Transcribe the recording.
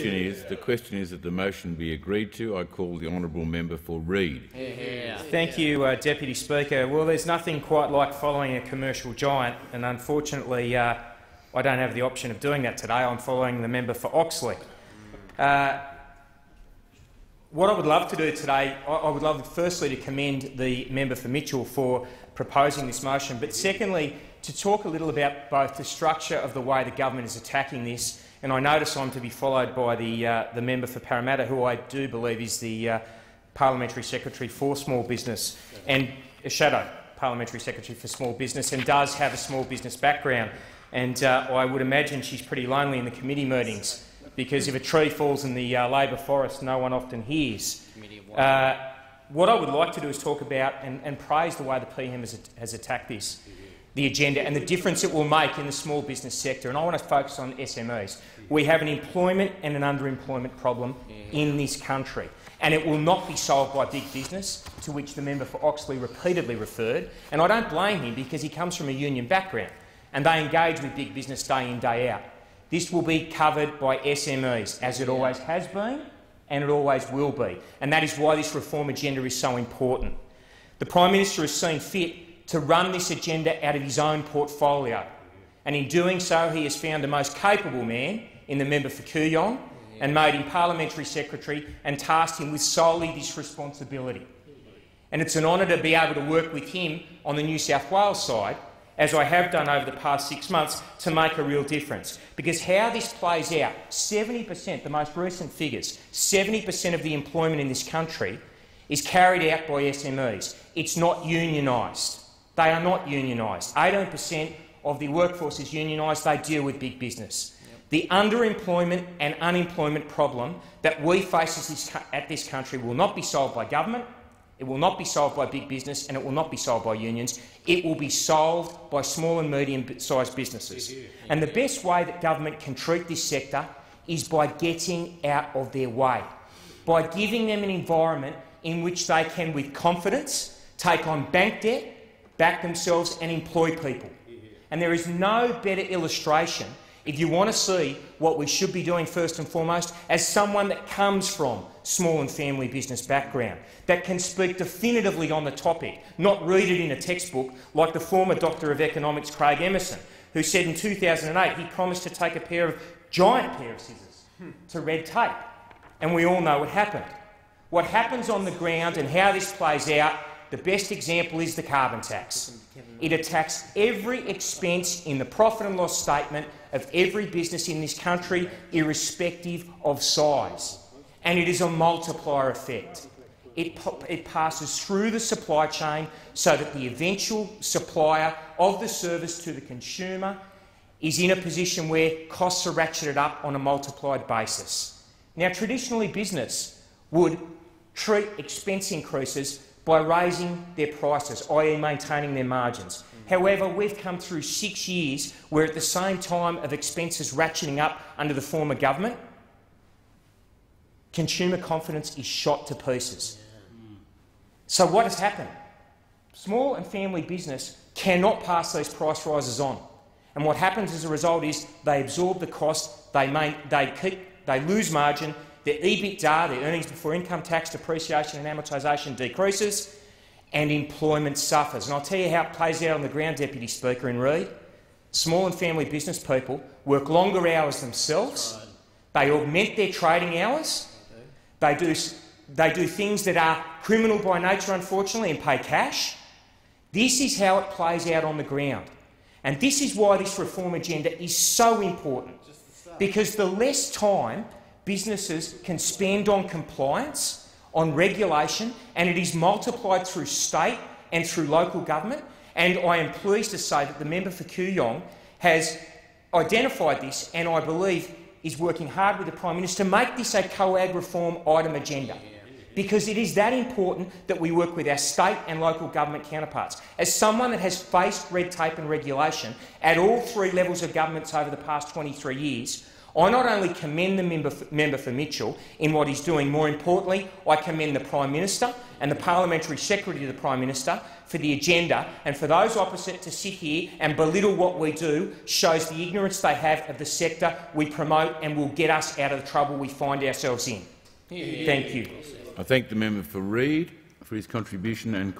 question is the question is that the motion be agreed to. I call the honourable member for Reid. Thank you, uh, Deputy Speaker. Well, there's nothing quite like following a commercial giant, and unfortunately, uh, I don't have the option of doing that today. I'm following the member for Oxley. Uh, what I would love to do today, I would love firstly to commend the member for Mitchell for proposing this motion, but secondly to talk a little about both the structure of the way the government is attacking this, and I notice I'm to be followed by the, uh, the member for Parramatta, who I do believe is the uh, parliamentary secretary for small business and a shadow parliamentary secretary for small business, and does have a small business background. And uh, I would imagine she's pretty lonely in the committee meetings because if a tree falls in the uh, Labor forest, no one often hears. Uh, what I would like to do is talk about and, and praise the way the PM has, has, attacked this, the agenda and the difference it will make in the small business sector. And I want to focus on SMEs. We have an employment and an underemployment problem in this country, and it will not be solved by big business, to which the member for Oxley repeatedly referred. And I don't blame him because he comes from a union background, and they engage with big business day in, day out. This will be covered by SMEs, as it always has been and it always will be. And that is why this reform agenda is so important. The Prime Minister has seen fit to run this agenda out of his own portfolio. And in doing so, he has found the most capable man in the member for Kooyong and made him parliamentary secretary and tasked him with solely this responsibility. And it's an honour to be able to work with him on the New South Wales side as I have done over the past six months, to make a real difference. Because how this plays out, 70 per cent, the most recent figures, 70 per cent of the employment in this country is carried out by SMEs. It's not unionised. They are not unionised. 18 per cent of the workforce is unionised. They deal with big business. The underemployment and unemployment problem that we face at this country will not be solved by government, it will not be solved by big business and it will not be solved by unions. It will be solved by small and medium-sized businesses. And the best way that government can treat this sector is by getting out of their way, by giving them an environment in which they can, with confidence, take on bank debt, back themselves and employ people. And there is no better illustration if you want to see what we should be doing first and foremost, as someone that comes from small and family business background, that can speak definitively on the topic, not read it in a textbook like the former Doctor of Economics Craig Emerson, who said in 2008 he promised to take a pair of giant pair of scissors to red tape. And we all know what happened. What happens on the ground and how this plays out the best example is the carbon tax. It attacks every expense in the profit and loss statement of every business in this country, irrespective of size. And it is a multiplier effect. It, it, passes through the supply chain so that the eventual supplier of the service to the consumer is in a position where costs are ratcheted up on a multiplied basis. Now, traditionally, business would treat expense increases by raising their prices, i.e. maintaining their margins. However, we've come through six years where at the same time of expenses ratcheting up under the former government, consumer confidence is shot to pieces. So what has happened? Small and family business cannot pass these price rises on. And what happens as a result is they absorb the cost, they, main, they, keep, they lose margin, their EBITDA, their earnings before income tax, depreciation and amortisation decreases, and employment suffers. And I'll tell you how it plays out on the ground, Deputy Speaker, in Reid. Small and family business people work longer hours themselves. They augment their trading hours. They do, they do things that are criminal by nature, unfortunately, and pay cash. This is how it plays out on the ground. And this is why this reform agenda is so important. Because the less time businesses can spend on compliance, on regulation, and it is multiplied through state and through local government. And I am pleased to say that the member for Kooyong has identified this and I believe is working hard with the Prime Minister to make this a COAG reform item agenda because it is that important that we work with our state and local government counterparts. As someone that has faced red tape and regulation at all three levels of governments over the past 23 years, I not only commend the member for, member for Mitchell in what he's doing, more importantly, I commend the Prime Minister and the Parliamentary Secretary to the Prime Minister for the agenda, and for those opposite to sit here and belittle what we do shows the ignorance they have of the sector we promote and will get us out of the trouble we find ourselves in. Thank you. I thank the member for Reid for his contribution and